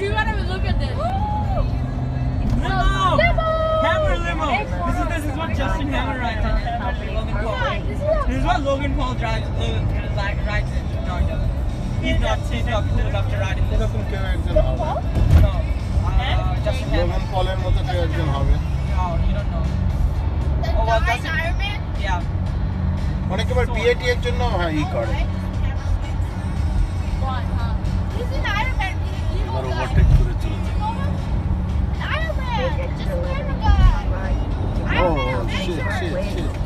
Guys, you gotta look at this. Limo! Limo! Hummer limo! This is, this is what Justin Hammer rides at Logan Paul. This is what Logan Paul drives, Logan, like, rides in Georgia. He's not, he's not cool enough to ride in this. এরকম কেউ No. Uh, Justin Hammer. Logan Paul এর মতো কেউ একজন হবে No, you don't know. The oh, well, Man. yeah. অনেক বার বিয়ে টিয়ের জন্য হ্যাঁ ই করে 是，是，是。